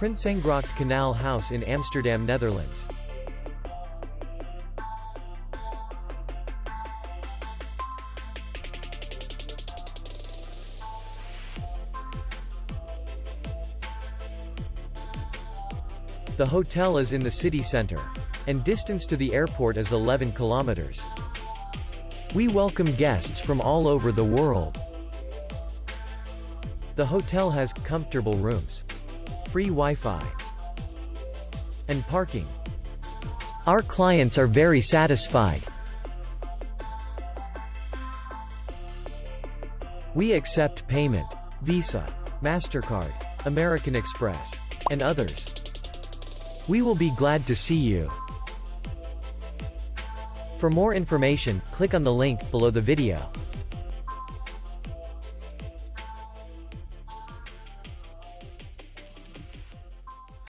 Prinsengracht Canal House in Amsterdam, Netherlands. The hotel is in the city center. And distance to the airport is 11 kilometers. We welcome guests from all over the world. The hotel has comfortable rooms, free Wi-Fi, and parking. Our clients are very satisfied. We accept payment, Visa, MasterCard, American Express, and others. We will be glad to see you. For more information, click on the link below the video.